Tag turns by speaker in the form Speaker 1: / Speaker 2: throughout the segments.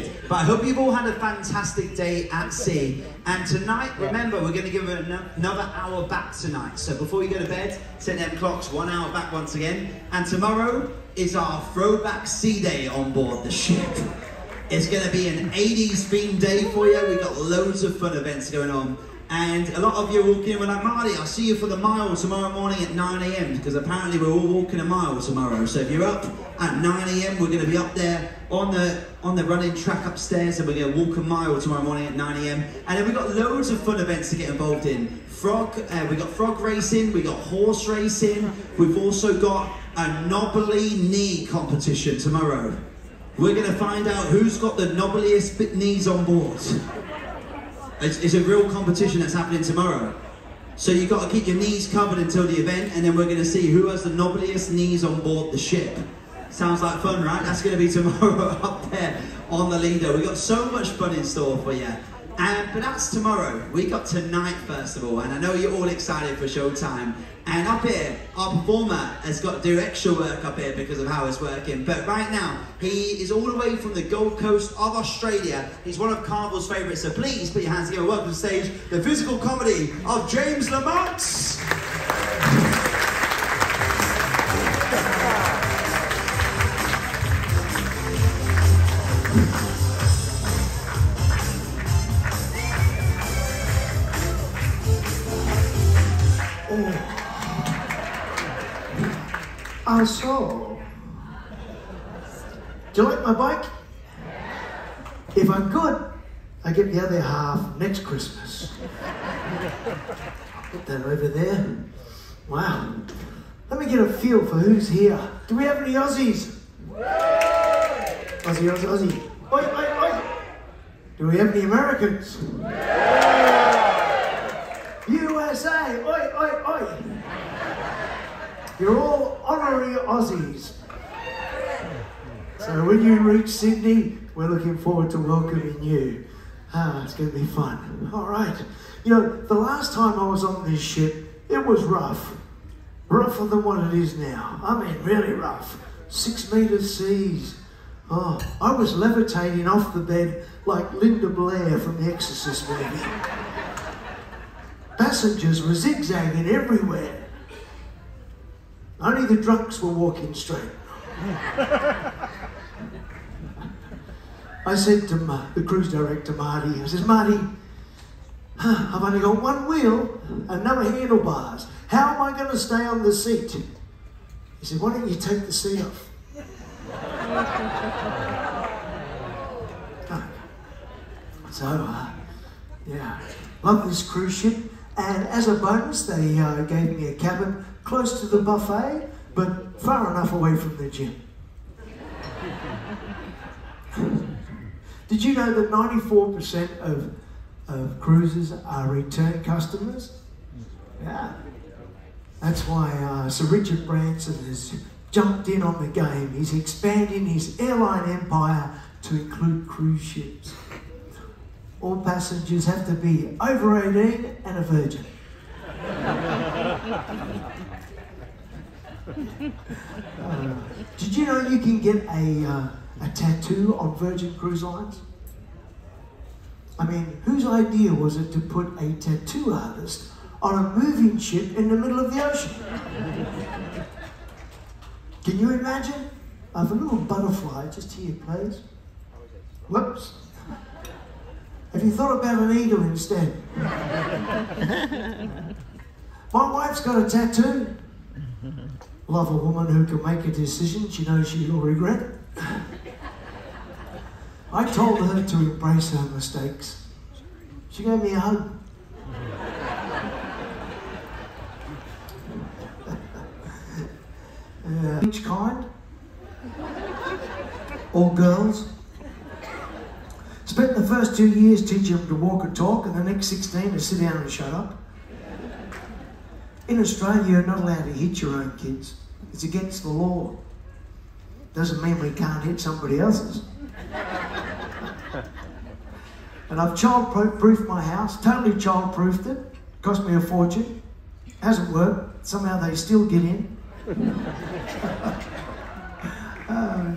Speaker 1: did. But I hope you've all had a fantastic day at sea. And tonight, remember, we're going to give another hour back tonight. So before you go to bed, set them clocks one hour back once again. And tomorrow is our throwback sea day on board the ship. It's going to be an 80s themed day for you. We've got loads of fun events going on. And a lot of you walking in, we're like, Marty, I'll see you for the mile tomorrow morning at 9 a.m. because apparently we're all walking a mile tomorrow. So if you're up at 9 a.m., we're going to be up there on the on the running track upstairs and we're going to walk a mile tomorrow morning at 9 a.m. And then we've got loads of fun events to get involved in. Frog, uh, we've got frog racing, we've got horse racing, we've also got a knobbly knee competition tomorrow. We're going to find out who's got the knobbliest bit knees on board. It's, it's, a real competition that's happening tomorrow. So you've got to keep your knees covered until the event, and then we're going to see who has the knobbliest knees on board the ship. Sounds like fun, right? That's going to be tomorrow up there on the Lido. We've got so much fun in store for you. And, but that's tomorrow. We got tonight, first of all, and I know you're all excited for showtime. And up here, our performer has got to do extra work up here because of how it's working. But right now, he is all the way from the Gold Coast of Australia. He's one of Carnival's favourites. So please put your hands together. Welcome to stage, the physical comedy of James Lamont.
Speaker 2: I saw. Do you like my bike? If I'm good, I get the other half next Christmas. Put that over there. Wow. Let me get a feel for who's here. Do we have any Aussies? Aussie, Aussie, Aussie. Oi, oi, oi. Do we have any Americans? USA. Oi, oi, oi. You're all honorary Aussies. So when you reach Sydney, we're looking forward to welcoming you. Ah, it's going to be fun. All right. You know, the last time I was on this ship, it was rough. Rougher than what it is now. I mean, really rough. Six metre seas. Oh, I was levitating off the bed like Linda Blair from the Exorcist movie. Passengers were zigzagging everywhere. Only the drunks were walking straight. I said to Ma, the cruise director, Marty, I says, Marty, I've only got one wheel and no handlebars. How am I going to stay on the seat? He said, why don't you take the seat off? So, uh, yeah, love this cruise ship. And as a bonus, they uh, gave me a cabin close to the buffet, but far enough away from the gym. Did you know that 94% of, of cruises are return customers? Yeah. That's why uh, Sir Richard Branson has jumped in on the game. He's expanding his airline empire to include cruise ships. All passengers have to be over 18 and a virgin. Uh, did you know you can get a, uh, a tattoo on Virgin Cruise Lines? I mean, whose idea was it to put a tattoo artist on a moving ship in the middle of the ocean? Can you imagine? I have a little butterfly just here, please. Whoops. Have you thought about an eagle instead? My wife's got a tattoo. Love a woman who can make a decision she knows she'll regret. I told her to embrace her mistakes. She gave me a hug. uh, each kind. All girls. Spent the first two years teaching them to walk and talk, and the next 16 to sit down and shut up. In Australia, you're not allowed to hit your own kids. It's against the law. Doesn't mean we can't hit somebody else's. and I've child-proofed my house, totally child-proofed it. Cost me a fortune. Hasn't worked. Somehow they still get in. uh,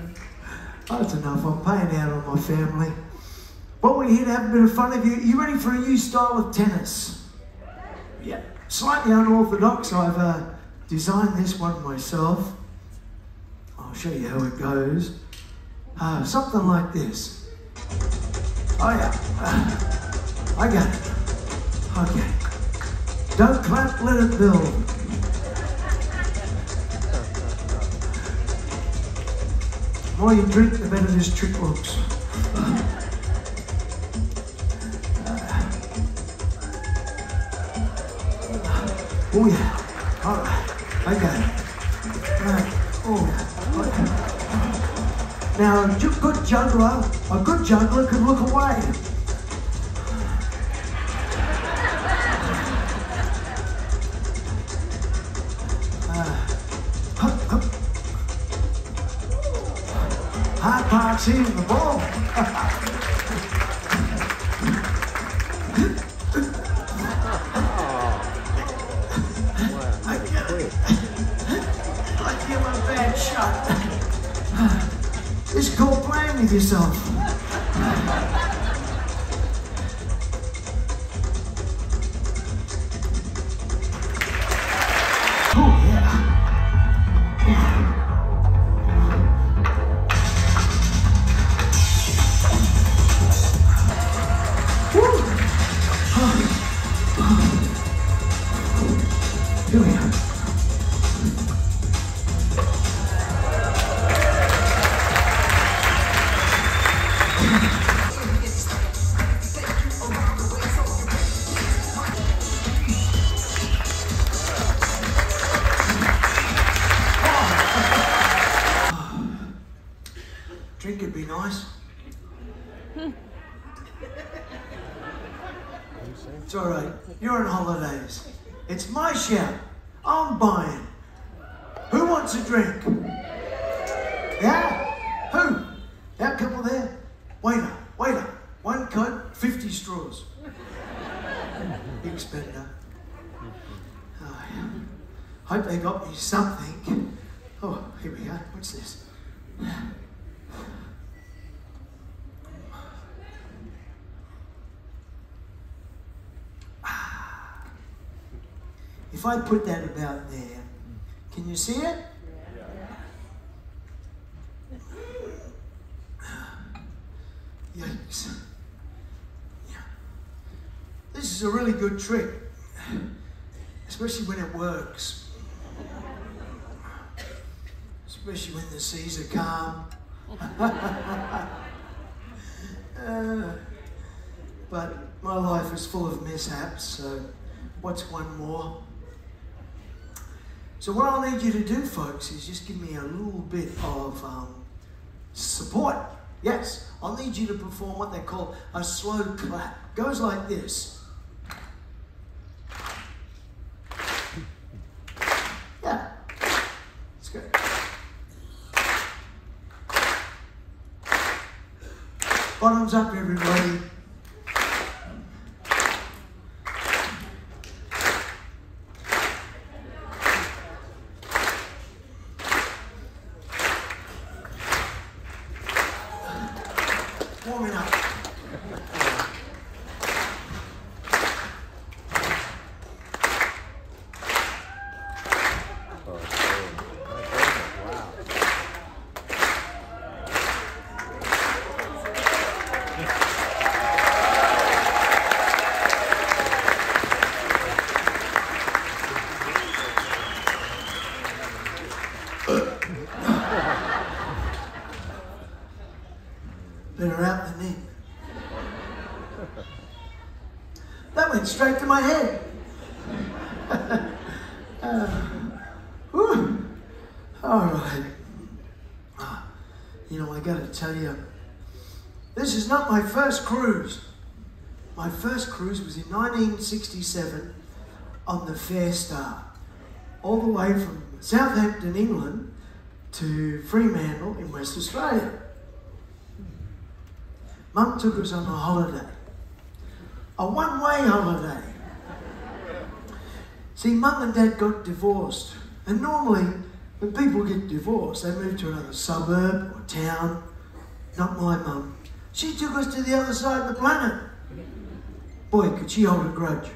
Speaker 2: That's enough. I'm paying out on my family. But we're here to have a bit of fun. Of you, you ready for a new style of tennis? Yeah. Slightly unorthodox. I've uh, designed this one myself. I'll show you how it goes. Uh, something like this. Oh yeah. Uh, I got it. Okay. Don't clap, let it build. The more you drink, the better this trick looks. Oh yeah. All right. I got it. Right. Oh. Now, a good juggler, a good juggler can look away. Uh, Hup. High park's in the ball. Yourself. Drink would be nice. It's all right. You're on holidays. It's my shout. I'm buying. Who wants a drink? Yeah? Who? That couple there? Waiter, waiter. One coat, 50 straws. Big spender. Oh, yeah. Hope they got me something. Oh, here we go. What's this? If I put that about there, can you see it? Yikes. Yeah. This is a really good trick, especially when it works. Especially when the seas are calm. Uh, but my life is full of mishaps, so what's one more? So what I'll need you to do, folks, is just give me a little bit of um, support. Yes, I'll need you to perform what they call a slow clap. Goes like this. Yeah, it's good. Bottoms up, everybody. Out than in. That went straight to my head. Uh. All right. You know, I got to tell you, this is not my first cruise. My first cruise was in 1967 on the Fair Star, all the way from Southampton, England, to Fremantle in West Australia. Mum took us on a holiday, a one way holiday. See, mum and dad got divorced, and normally when people get divorced, they move to another suburb or town Not my mum. She took us to the other side of the planet. Boy, could she hold a grudge.